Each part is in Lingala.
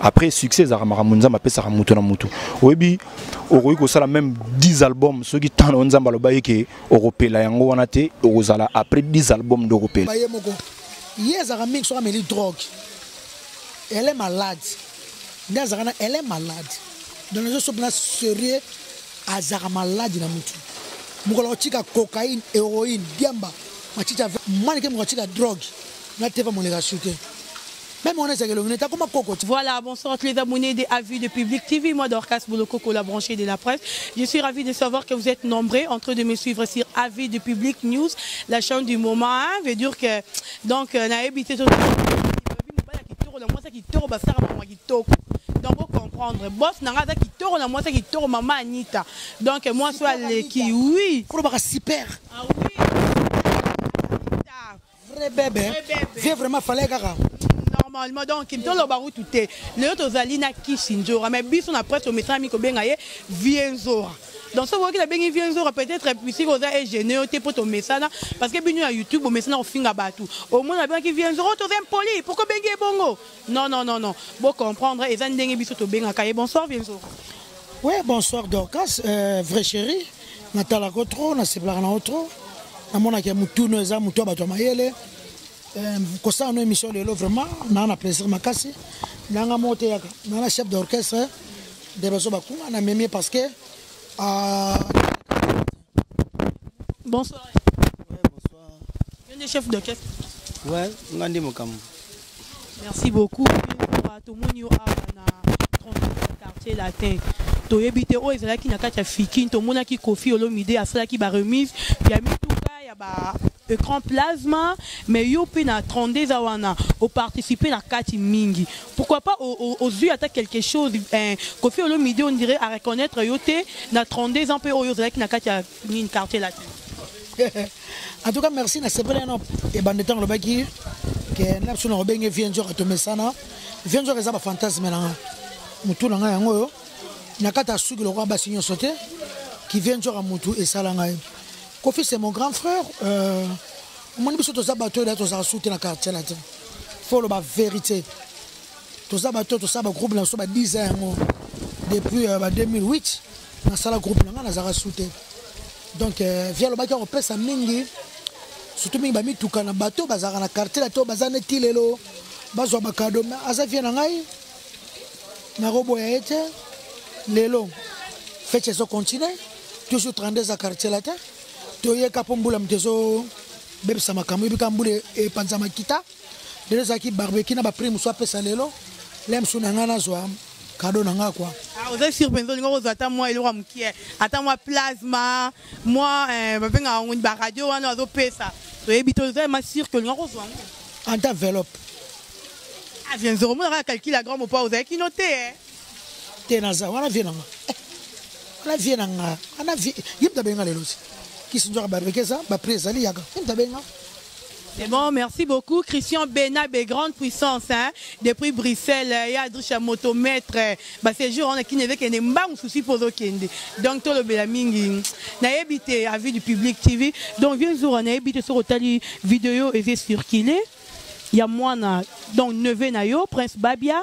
après succès ezalaka makambo nzambe apesaka moto na moto oyebi okoki kosala même 10 album soki ntango yango nzambe alobaki ke okopela yango wana te okozala après 10 album nde okopela ye moko ye ezalaka mingi soki ameli drogue elle est malade nde azalaka na elle est malade donc ezosopi na sérieux azalaka malade na motu mokolo akotika cocaïne héroïne diamba machicha manike moko atika drogue na tepa moleka su te Même on est à Gelongue, t'as comment coco Voilà, bonsoir à tous les abonnés de Avis de Public TV. Moi, Dorcas Boulokoko, la branchée de la presse. Je suis ravi de savoir que vous êtes nombreux en train de me suivre sur Avis de Public News, la chaîne du moment. Hein, veut dire que, donc, euh, on a évité tout. donc bocomprendre bos na ngai aza kitoko na mwasi ya kitoko mama anita donc mwasi oyo aleki wi kolobaka super ah, oui. vrai bebe vie vraiment fallait kaka normalement donc toloba kutu te lelo tozali na kisi nzora mais biso na presse omesanami kobenga ye vie nzora donc soki oyoki nabengi vie nzora peut-être misiki oza egene yo te mpo tomesana parce que bino ya youtube omesana kofinga bato omona abengaki vie nzora oyo toza impoli pourkoi obengi ye bongo Non, non, non, non. Bon comprendre, et ça n'dengue biso to benga kaye. Bonsoir, Vienzo. Oui, bonsoir, Dorcas. Euh, vrai chéri, natala ko trop, na seplara na trop. Na mona ke mutuno eza mutu abato mayele. Euh, ko sa no émission lelo vraiment, na na plaisir makasi. Na nga mote ya na na chef d'orchestre de baso bakuma na memie parce que euh, Bonsoir. Ouais, bonsoir. Yo nde chef d'orchestre? Ouais, nga nde mokambo. Merci beaucoup. Tomoni yo awa na 30 quartier latin. toyebi te oyo ezalaki na kati ya fikin tomonaki kofi olomide asalaki baremise ya mituka ya ba Ecran plasma mais yo pe na 32 ans wana o participer na kati mingi pourquoi pas ozui ata quelque chose eh, Koffi Olomide on dirait à reconnaître yo te na 32 ans pe oyo ozalaki na kati ya nini quartier latin en tout cas merci na sepela no ebande ntango olobaki ke na biso na kobenge vie nzoka tomesana vie nzoka eza bafantasme na nga motu na ngai yango oyo na kati ya suki lokola basi nyonso te kivie nzoka motu esala ngai Kofi c'est mon grand frère euh, omoni biso toza bato oyo da tozala sute na quartier na te fo oloba vérité toza bato tosala bagroupe na biso ba 10 ans yango depuis euh, ba 2008 nasala groupe na ngai nazalaka sute donc euh, vie alobaki akopesa mingi surtout mingi bamituka na bato bazalaka na quartier na to baza neti lelo bazwa bakado aza vie na ngai nakoboya ye te lelo fete ezokontinue toujours 32 za quartier latin toyeka mpo mbula moto ezobebisa makambo yebi kaka mbula epanza makita lelo ezalaki barbeki na baprix mosusu apesa lelo le mosusu na ngai nazwa kado na ngai kua ah, oza sur mpenza olinga kozwa ata mwa eloko ya mokie ata mwa plasma mwa eh, babengaka yango baradio wana bazopesa toyebi te oza ma sur ke olinga kozwa yango anta enveloppe avienzoro ah, monaka calcule ya grand mopa ozalaki no te eh. te naza wana vie nanga eh, wana vie nanga wana vie ye mta benga lelo si kisi nzwaka barbeke eza bapri ezali yaka ye mta benga C'est bon, merci beaucoup. Christian Benabé, grande puissance, hein, depuis Bruxelles, euh, il y a Adricha Motomètre, euh, bah, ces jours, on a qui n'avait qu'un embang souci pour le Kende. Donc, tout le Belamingi, n'a habité à vue du public TV. Donc, viens jour, on a habité sur Otali vidéo et j'ai circulé. Il y a moi, donc, neveu Nayo, Prince Babia.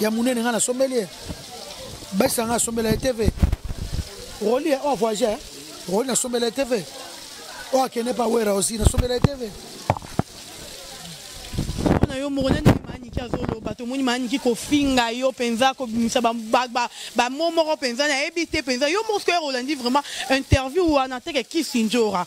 ya munene nga nasombeli ye basi na nga asombela ye tv roli ye oyo voyage eh? roli nasombela ye tv oyo oh, akende pa wera osi nasombela ye tv na yo moko nani maniki azoloba tomoni maniki kofinga yo mpenza kobimisa bamo moko mpenza nayebi te mpenza yo moko soki oyaka olandi vraiment interview wana teke kisinjora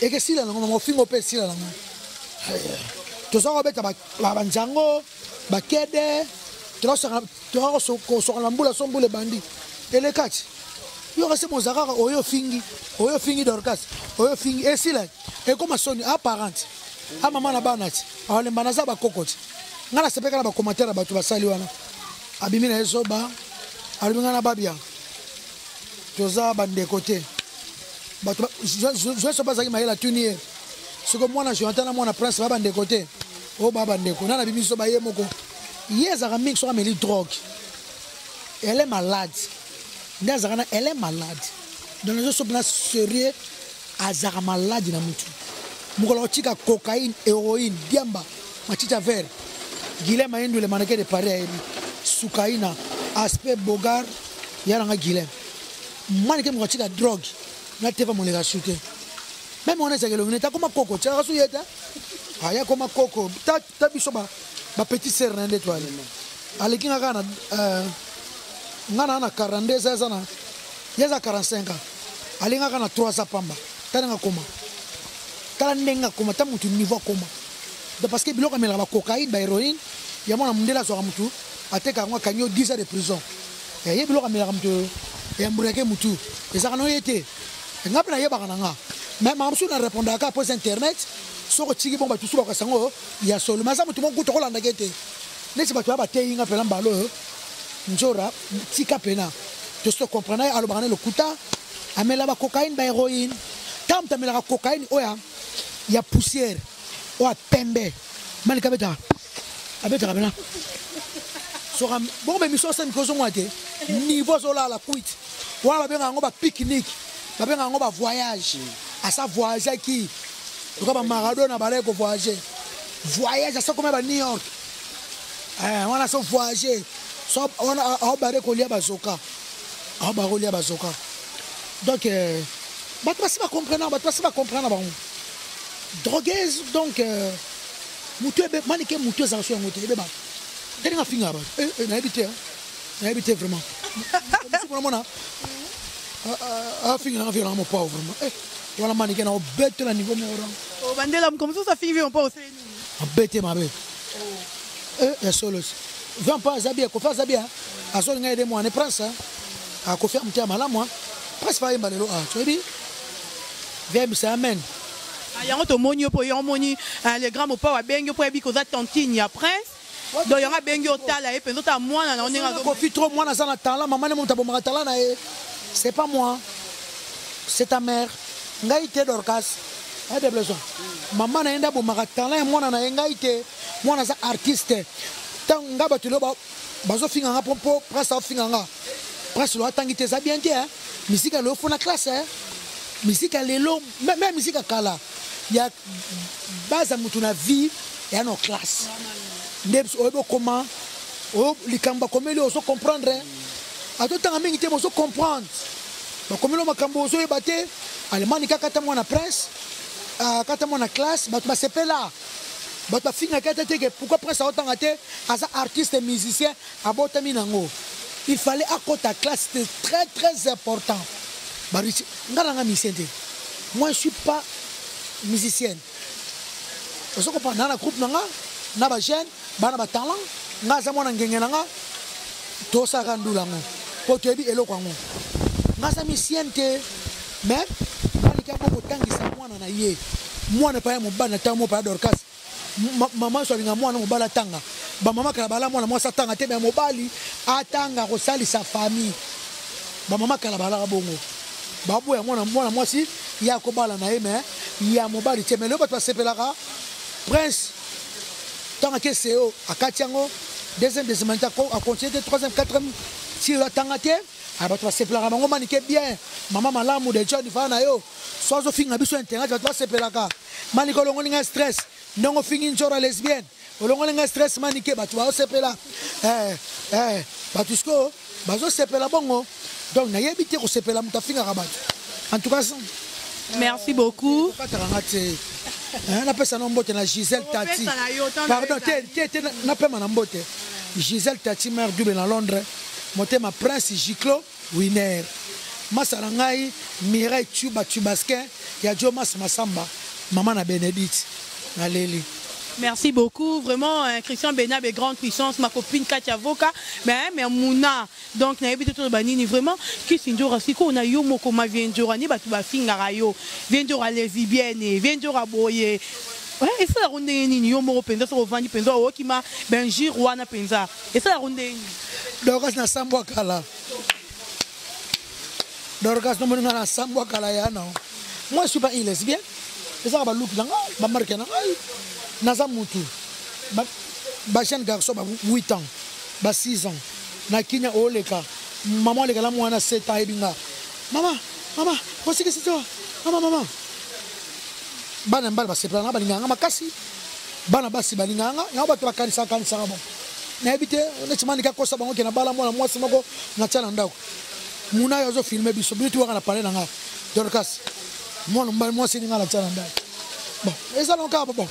ekesila nango mama ofingo mpe esila nango toza kobeta banjango bakede toza kosoka na mbula so mbula ebandi elekati yo kasi moza kaka oyo ofingi oyo ofingi dorcas oyo ofingi esila ekoma soni aparente amama na bana ti aolemba naza bakoko ti ngai nasepeka na bacommentaire ya bato basali wana abimi na ye zoba alobi ngai na babia toza bandeko te bato joe soba azalaki mayele atuni ye soko mwana jonathan na mwana prince baa bandeko te oyo baa bandeko nana bimi soba ye moko ye azalaka mingi soki ameli drogue elle est malade nde azalaka na elle est malade donc nazo soba na sérieux azalaka malade na mutu mokolo otika cocaïne héroïne diamba machicha vert guilem ayendo le maneke de paris ayebi sukaina aspect bogar ya nanga guilem mwana ke moka tika drogue na tepa moleka suke meme wana ezalaka elongi nete akoma koko tiaka su ye te aya akoma koko ta biso bapetit sere na ye nde toali aleki nga kaka na euh, nga naa na 42 eza eza na ye aza 45 ans alingaka na 3 aza pamba tala nga koma tala ndenge akoma ta motu niveau akoma donc parce que biloko amelaka bacocaïne bahéroïne ya mwana mondele azwaka motu ateka yango akangi yo 10 ans de prison eh, ye biloko amelaka moto ya mbureke motu ezalaka no ye te nga mpe nayebaka na nga mais makambo soki na répondaka kaka mposa internet soki otiki bongo bato mosusu bakokasa yango ya solo mais aza moto moko kutu okolandaka ye te neti bato ya bateyi nga mpena mbala oyo nzora tika mpena tosi tocomprena ye alobaka na lokuta amela bacocaine bahéroïne ntango moto amelaka cocaine oyo ya poussière oyo ya pembe malika beta abetaka bena soka bongo ba émission osengi kozongwa te niveau azolala kuiti wana babenga yango ba pique-nique babenga yango ba voyage asa voyageaki loka ba maradona balaki kovoyage voyage asa komya ba new york eh, wana so voyage so wana aobare kolia bazoka aobare kolia bazoka donc euh, bato basi bacomprena bato basi bacomprena bango drogueuse donc euh, mutu ebe mani ke mutu ezanga so yango te ebeba tani nga finga ba eh, eh nayebi te nayebi te vraiment mona mona afinga nanga finga nanga mopao vraiment eh wana mani ke na obete na niveau moko rango oh, bandela mokomi soso afingi vi mopao oseli nini abete mabe oh. eh ya solo vent pa aza bien kofi aza bien azolinga yede mwana prince akofi ya moto ya malamu prince fayemba lelo a ah, toyebi vembisa amen Ah, yango tomoni yo mpo yo omoni ah, le grand mopao abengi yo mpo ayebi koza tantine ya prince donc yango abengi otala ye mpenza otala mwana na yo ndenge akofi trop mwana aza na tala mama ne moto abomaka tala na ye c'est pas moi c'est ta mère ngai te dorcas ede bleson mama na ye nde abomaka tala ya mwana na ye ngai te mwana aza artiste ntango ngai bato leo bazofinga nga mpo prince aofinga nga prince lo atangi te eza bien te misika leo fona classe misika lelo Meme musique ya kala ya baza mutu na vie ya no classe nde oyebi okoma likambo akomeli ozo comprendre hein? atotanga mingi te bozo comprendre bakomeli makambo ozoyeba te alemani kaka ata mwana prince ah, kata mwana classe bato basepela bato bafingaka ata teke pourkui prince aotanga te aza artiste musicien Abotami nango il fallait akota classe te très très important ba riche nga nanga musicien te moi je suis pas musicienne ozo comprendre na na groupe nanga na ba jeune bana ba talent nga aza mwana ngenge nanga tosalaka ndula yango mpo toyebi eloko yango nga aza musicienne te mais aliki yango kotangisa mwana na ye mwana epai ya mobali na ntango moko ya dorcas maman so alinga mwana mobali atanga bamama kala bala mwana mwasi atanga te me mobali atanga kosalisa famille bamama kala balaka bongo baboya mwana mwana mwasi ye akobala na ye me ya mobali te me lelo bato basepelaka prince ntango ake seo akati yango deuxième deuxième année acontinue te troisième quatrième silo atanga te bato basepelaka bango manike bien mama malamu de john faa na yo so azofinga biso internet bato basepelaka manike olongoli ngai stress ndenge ofingi nzoro ya lesbienne olongoli ngai stress manike bato baosepela eh, eh, bato sikoyo bazosepela bongo donc nayebi te kosepela moto afingaka bato en tout cas merci beaucoup okataka nga te eh, napesa na mbote na gisele tati pardon te te te napema na mbote gisele tati mare double na londres motema prince giclo Winner masa na ngai Mireille Tuba Tubaskin ya Jomas Masamba maman na Benedite na leli Merci beaucoup. Vraiment, hein, Christian Benab est grande puissance. Ma copine Katia Voka. Mais, hein, mais Mouna. Donc, na habité tout le banini. Vraiment, qui s'indura si on a yo moko ma viendura ni batu ba fingara yo. Viendura lesbienne, viendura boye. Ouais, il faut la ronde ni yo moko penza so vandi penza okima benjir wana penza. esalaka ndenge nini dorcas na sambwa kala dorcas nomoni ngai na sambwa kala ya nao moi je suis pas il est bien ezaka baluki na ngai bamarke na ngai naza mutu bajeune garçon ba 8 ans ba 6 ans na kinya oleka mama oleka na mwana 7 ans ayebi nga mama mama osikisi to mama mama bana mbala basepela na balingaka nga makasi bana basi balingaka nga yango bato bakanisaka kanisaka bon nayebi te neti manika kosa bango ke nabala mwana mwasi moko natya na ndako muna yo azofilme biso bino tiwaka na pale na nga dorkas mwana mobali mwasi elinga natya na ndako bon eza nango kaka bon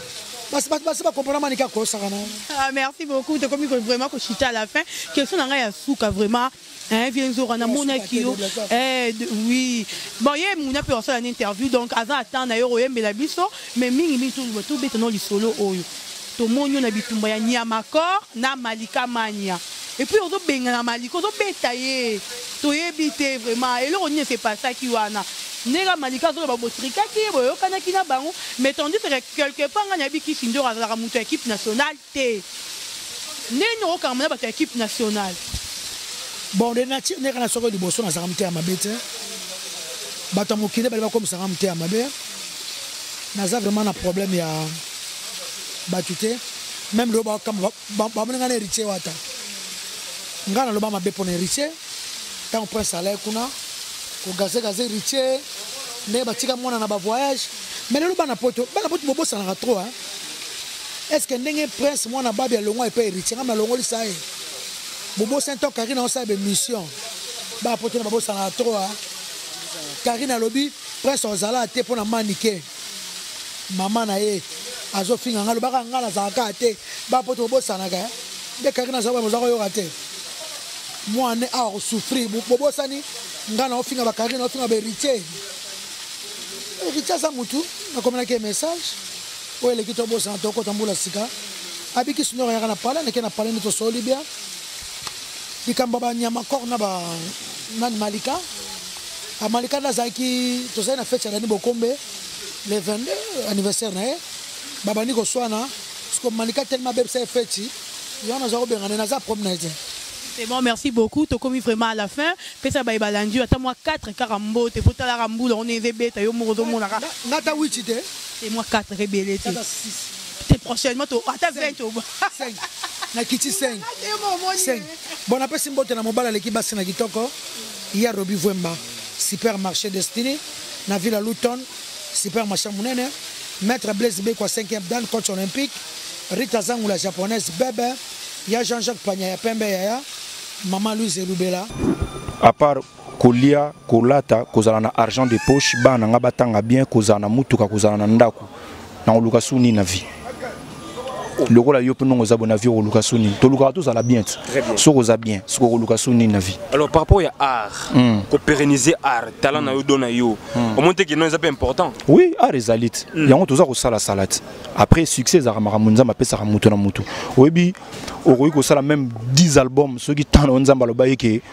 basi bakomprena manika kosaka na ah, merci beaucoup tokomi vraiment kochita à la fin question na ngai ya suka vraiment Eh, vie nzora namonaki yo eh, oui bon ye muna mpe wasala na interview donc aza ata na yo koyembela biso mais mingi mingi toluba tobeta no lisolo oyo tomoni yo na bitumba ya niamacor na malika mania epuis ozobengana malika ozobeta ye toyebi te vraiment eloko nini esepasaki wana ndenge malika azoloba botrikaki boyokanaki na bango mais tandis quelque part ngai nayebi kisindor azalaka moto ya équipe nationale Te ndenge nini okokangama na bato ya equipe nationale? Bon, de nature ndenge na soko liboso nazalaka motema mabe te bato ya mokili bali bakomisaka motema mabe naza vraiment na problème ya bato te meme lelo bakamba bamoni ngai na héritier wata ngai naloba mabe mpo na héritier ntango prince alai kuna kogaze gaze héritier ndenge batika mwana na bavoyage mais lelo bana poto bana poto bobosanaka trop hein? est ce que ndenge prince mwana babi alongwa epai héritier ngai nalongolisa ye bobosani ntango karine aosala bemission bapoto na babosanaka trop a karine alobi prince ozalaka te mpo na manike mama na ye azofinga ngai alobaka ngai nazalaka te bapoto bobosanaka eh? nde karine azalaka boza koyoka te mwana awa kosouffrir bobosani ngai naofinga bakarine naofinga baheritier héritier aza motu nakomelaki ye message oyo eleki tobosana tokota mbula sika abiki sinor yaka na pale neke na pale nde tosoli bia likambo ya banyama kor na ba nani malika amalika nde azalaki tozali na fete ya dani bokombe le 22 anniversaire na ye babandi koswana siko malika telema abebisa ye feti yango naza kobengana ye naza problème na ye te C'est bon, merci beaucoup. Tokomi vraiment à la fin. Pesa baye balandi, attends moi 4 kaka mbote, potalaka mbula, on est beta yo morozo monaka. Ngata wichite. te mwa 4 ebele te tata 6 te prochainement to ata 20 oba 5 na kiti 5 5 bon apesi mbote na mobali aleki basi na kitoko ya robi vwemba supermarché destiny na ville ya luton supermarché monene maître blaise beko ya 5e dan coach olympique rita zangula japonaise bebe ya jean jacques panya ya pembe yaya mama louise elubela à part kolia kolata kozala na argent de poche bana na ngai batanga bien kozala na motuka kozala na ndako nakoluka su nini na vie lokola yo mpe ndongo oza bona vie okoluka su nini tolukaka tozala bien ti soki oza bien soki okoluka su nini na vie alors par rapport ya art mm. kopéréniser art talent na yo do na yo hmm. omoni te kino eza mpe important oui art ezali ti mm. yango toza kosalasala ti après succès ezalaka makambo nzambe apesaka moto na moto oyebi okoki kosala meme 10 album soki ntango nzambe alobaki ke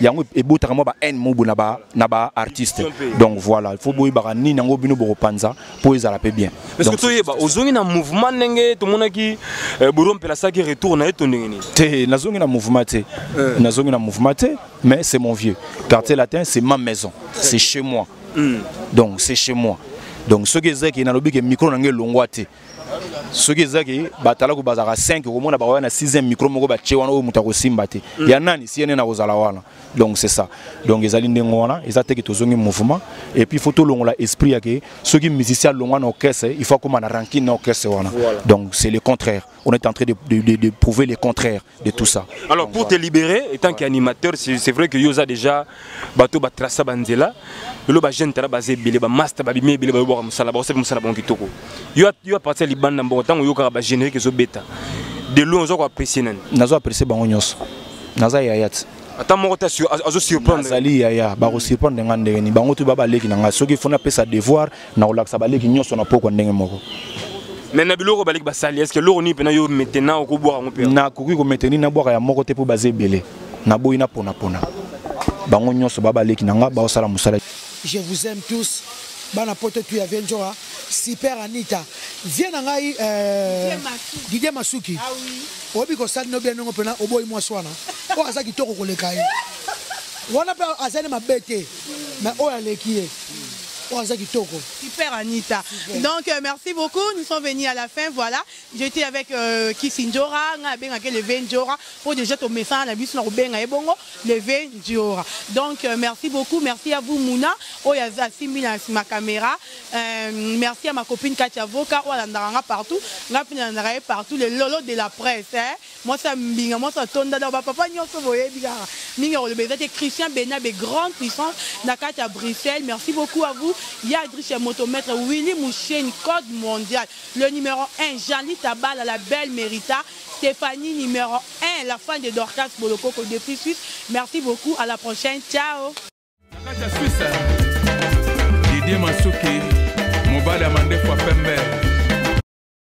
yango ebotaka mwa ba haine mobo na ba na ba artiste donc voilà il faut boyebaka nini yango bino bokopanza mpo ezala mpe bien parce que toyeba ozongi na mouvement ndenge tomonaki eh, borom mpe asalaki retour na ye to ndenge nini te nazongi na mouvement te eh. nazongi na mouvement te mais c'est mon vieux quartier latin c'est ma maison c'est chez moi hmm. donc c'est chez moi donc soki ezalaki nalobi ke micro na ngai elongwa te soki ezaki batalaku bazalaka 5 okomona bakoya na 6 micro moko batye wana oyo moto akosimba te mm. ya nani cnn akozala wana donc c'est ça donc ezali ndenge wana eza teke tozongi mouvement et puis faut tolongola esprit yake soki musicien alongwa na orchestre il faut akoma na rankine na orchestre wana voilà. donc c'est le contraire on est en train de, de, de, de prouver le contraire de tout ça. Alors pour te libérer, étant qu'animateur, c'est vrai que Yosa déjà, bateau ba trassa banzela, le ba jeune tala basé bilé, ba master ba bimé bilé ba boire musala, ba osé musala bon kitoko. Yo a yo a partir liban na bon temps yo ka ba générique zo beta. De loin zo ko apprécier nan. Nazo apprécier bango nyos. Naza yayat. ata moko te azo surprendre azali yaya bakosurprendre nga ndenge nini bango tu babaleki na ngai soki fona apesa devoir na kolakisa baleki nyonso na pokwa ndenge moko me na biloko baleki basali eske eloko nini mpena yo metena okobwaka yango mpe nakoki kometeni na bwaka ya moko te mpo baza ebele naboyi naponapona bango nyonso ba baleki na nga baosala mosala je vous aime tous bana poto tu ya venjora super anita vie na ngai euh, didie masuki ah oyebi kosali no bia ndenge mpena oboyi mwasi wana oyo aza kitoko koleka ye wana mpe azali mabe te mais oyo aleki ye oyo aza kitoko super anita super. donc euh, merci beaucoup nous sommes venus à la fin voilà j'étais avec euh, kisindjora ngai abengaki leve ndjora mpo déjà tomesana na biso na kobenga ye bongo leve ndjora donc euh, merci beaucoup merci à vous mouna oyo oh, asimbi na nsima caméra euh, merci à ma copine katia voka oyo oh, alandaka nga partout ngai mpe nalandaka ye partout le lolo de la presse eh? Mwasi ya mbinga mwasi atonda donc ba papa nioso boyebi kaka mingi ya koloba eza te Christian Benabe grande puissance na kati ya Bruxelles merci beaucoup à vous ya Drish ya moto maître Willy Musheni code mondial le numéro 1 Jeanly Tabala la belle Merita Stephanie numéro 1 la fan de Dorcas Bolokoko depuis Suisse merci beaucoup à la prochaine ciao Nakacha Suisse Didier Masuki mobali ya mandefu ya pembe